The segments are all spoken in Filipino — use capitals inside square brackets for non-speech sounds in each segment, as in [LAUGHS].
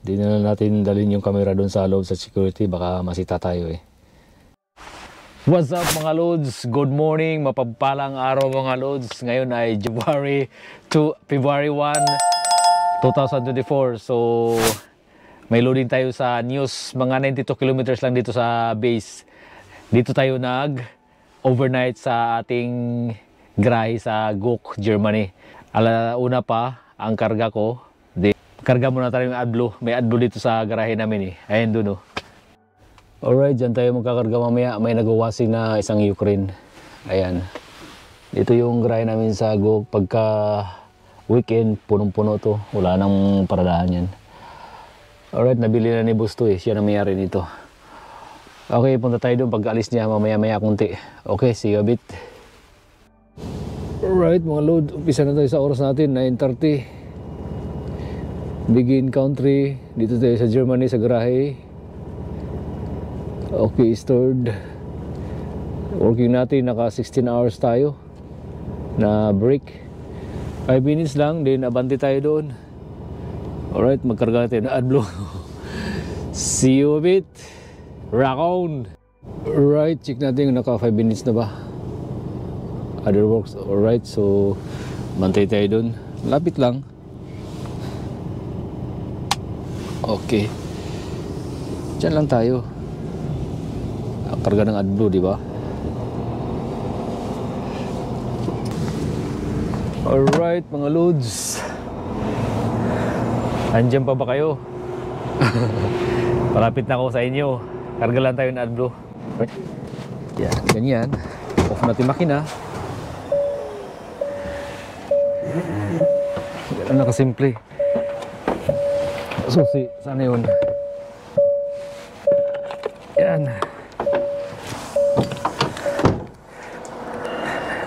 Di na natin dalhin yung camera doon sa loob sa security. Baka masita tayo eh. What's up mga Lods? Good morning, mapagpalang araw mga Lods. Ngayon ay January 2, February 1, 2024. So, may loading tayo sa news. Mga 92 kilometers lang dito sa base. Dito tayo nag overnight sa ating grahe sa Gok, Germany. Alauna pa ang karga ko. Karga muna tayo yung AdBlue. May AdBlue dito sa garahe namin eh. Ayan doon oh. Alright, dyan tayo magkakarga mamaya. May nagawasing na isang Ukraine. Ayan. Dito yung garahe namin sa Go. Pagka weekend, punong-puno to. Wala nang paradahan yan. Alright, nabili na ni Busto eh. Siya na mayari nito. Okay, punta tayo doon. Pag alis niya, mamaya-maya kunti. Okay, see you a bit. Alright, mga load. Umpisa na tayo sa oras natin. 9.30. Begin country. Dito tayo sa Germany, sa garahe. Okay, stored. Working natin, naka 16 hours tayo na break. 5 minutes lang, then abante tayo doon. Alright, magkarga natin na AdBlue. [LAUGHS] See you a bit. Rock on! Alright, check natin naka 5 minutes na ba. Other works, alright, so bantay tayo doon. Lapit lang. Okay. Diyan lang tayo karga ng AdBlue, di ba? Alright, mga loads. Andiyan pa ba kayo? [LAUGHS] Palapit na ako sa inyo. Karga lang tayo ng AdBlue. Yan, ganyan. Off natin makina. Ganun na kasimple. Susi, sana yun? Yan.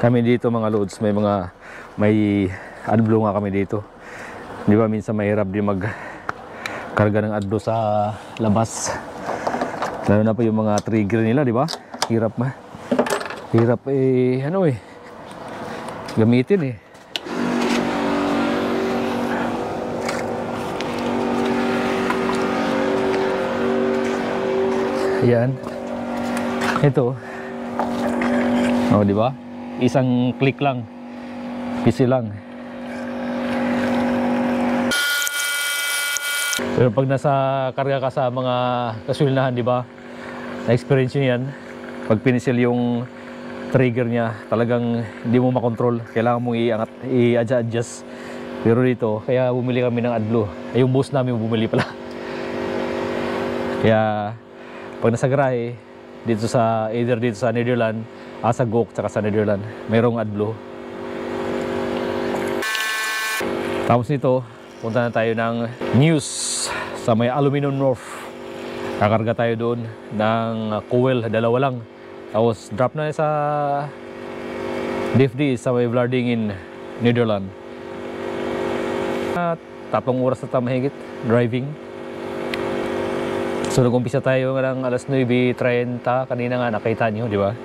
kami dito mga loads may mga may adblo nga kami dito. Di ba minsan mahirap din mag karga ng adblo sa labas. Lalo na pa yung mga trigger nila di ba? Hirap ma. Hirap eh ano eh gamitin eh yan ito. Oh di ba? Isang click lang. PC lang. Pero pag nasa karga ka sa mga kasulinahan di ba? Na-experience nyo yan. Pag pinisil yung trigger niya talagang hindi mo makontrol. Kailangan mong i-angat i-adjust. Pero dito kaya bumili kami ng AdBlue. Ay yung boss namin bumili pala. Kaya pag nasa garahe dito sa either dito sa Netherlands ah, sa Gok tsaka sa Netherlands mayroong AdBlue. Tapos nito punta na tayo ng news sa may Aluminum North. Kakarga tayo doon ng coil dalawa lang. Tapos drop na sa DFD sa may Vlardingen Netherlands. At tatlong oras na tamahigit driving So nag-umpisa tayo ng alas 9.30 kanina nga nakita nyo, di ba?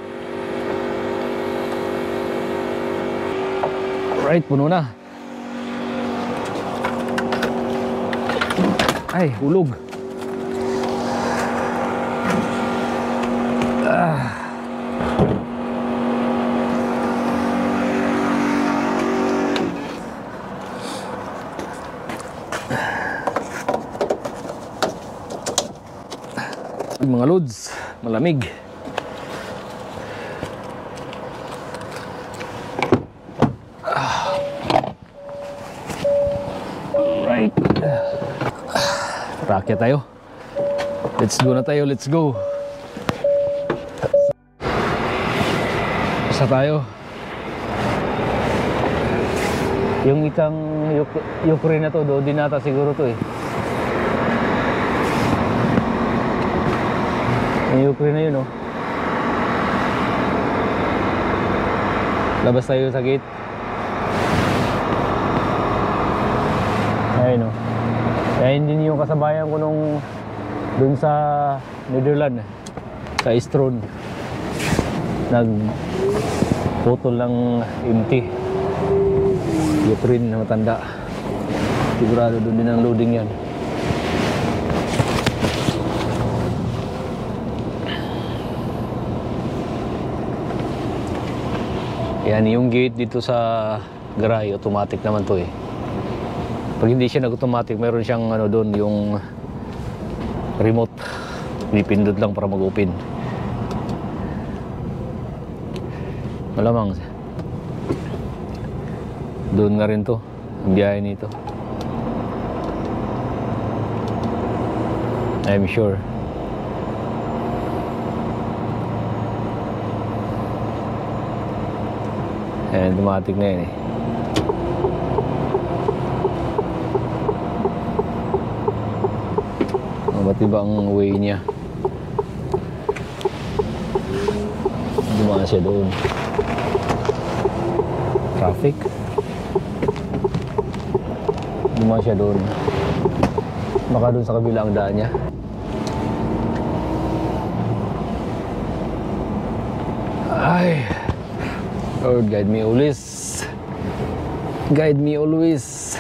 Alright, puno na. Ay, hulog. Mga loads, malamig. Right. Rakyat tayo. Let's go na tayo, let's go. Isa tayo. Yung ikang Uk- Ukraine na to, do, di nata siguro to eh. Yung Ukraine na yun oh. Labas tayo sa gate. Ayun oh. Kaya hindi yung kasabayan ko nung dun sa Netherlands, sa Istron. Nag putol ng empty. Ukraine na matanda. Sigurado doon din ang loading yan. Yan, yung gate dito sa garahe, automatic naman to eh. Pag hindi siya nag-automatic, meron siyang ano doon, yung remote. Pipindot lang para mag-open. Malamang. Doon nga rin to. Ang biyahe nito. I'm sure. Ayan, automatic na yan eh. Maba't iba ang way niya. Dumaan siya doon. Traffic. Dumaan siya doon. Baka doon sa kabila ang daan niya. Ay. Lord, guide me always. Guide me always.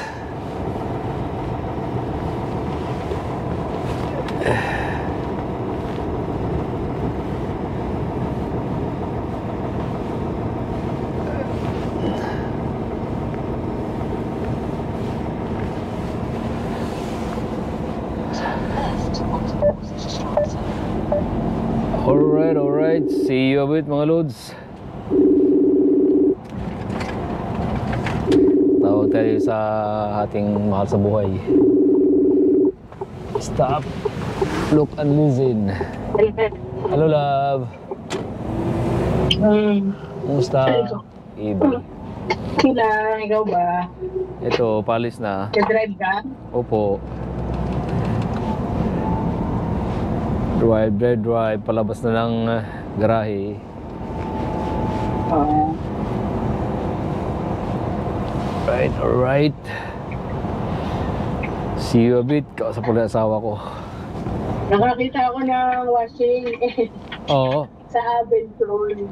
Alright, alright. See you a bit mga lods. Tawag tayo sa ating mahal sa buhay. Stop. Look and in. Hello, love. Hmm. Kumusta? Ibi. Sila, ikaw ba? Ito, palis na. Ka-drive ka? Opo. Drive, drive, drive. Palabas na ng uh, garahe. Oo. Right, alright. See you a bit. Kausap ko na asawa ko. nakakita ako ng washing [LAUGHS] Oo. sa Abenton.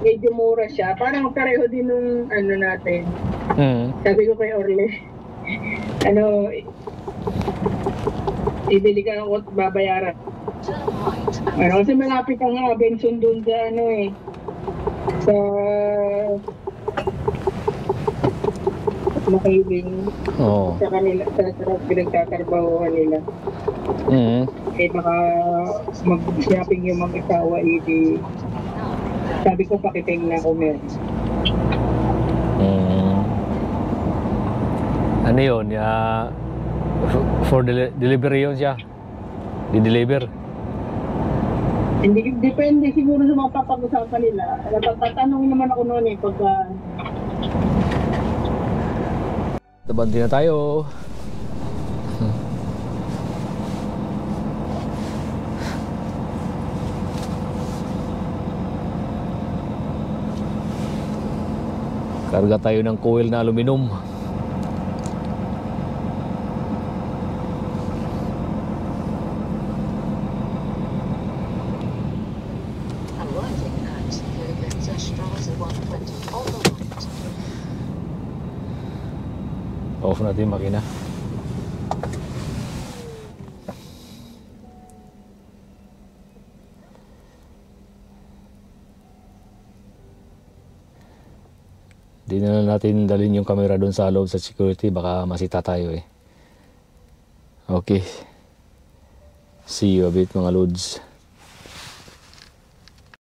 Medyo mura siya. Parang pareho din nung ano natin. Mm. Sabi ko kay Orle, ano, ibili ka ako at babayaran. Ano, kasi malapit ang Abenson doon sa ano eh. Sa Makailing Oo. sa kanila, sa, sa pinagtatrabahoan nila. Mm. eh baka mag-shopping yung mga asawa, eh, sabi ko pakiting na ako meron. Mm. Ano yun? F- for deli- delivery yun siya. Di-deliver. Hindi, depende siguro sa mga papag-usapan nila. Napagtatanong naman ako noon eh, pagka Tabanti na tayo. Karga tayo ng coil na aluminum. Off natin yung makina. Di na natin dalhin yung camera doon sa loob sa security. Baka masita tayo eh. Okay. See you a bit mga lods.